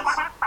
Yes.